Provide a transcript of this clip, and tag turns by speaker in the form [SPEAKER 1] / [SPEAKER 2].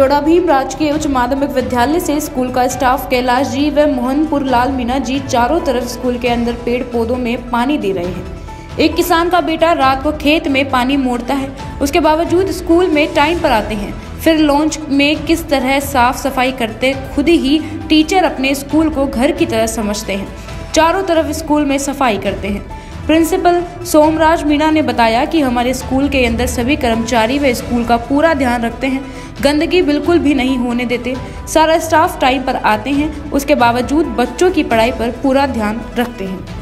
[SPEAKER 1] टोडा भीम राजकीय उच्च माध्यमिक विद्यालय से स्कूल का स्टाफ कैलाश जी व मोहनपुर लाल मीना जी चारों तरफ़ स्कूल के अंदर पेड़ पौधों में पानी दे रहे हैं। एक किसान का बेटा रात को खेत में पानी मोड़ता है। उसके बावजूद स्कूल में टाइम पर आते हैं। फिर लॉन्च में किस तरह साफ़ सफ़ाई करते खुद ही टीचर अपने स्कूल को घर की तरह समझते हैं। चारों तरफ़ स्कूल में सफ़ाई करते हैं। प्रिंसिपल सोमराज मीणा ने बताया कि हमारे स्कूल के अंदर सभी कर्मचारी व स्कूल का पूरा ध्यान रखते हैं। गंदगी बिल्कुल भी नहीं होने देते। सारा स्टाफ टाइम पर आते हैं। उसके बावजूद बच्चों की पढ़ाई पर पूरा ध्यान रखते हैं।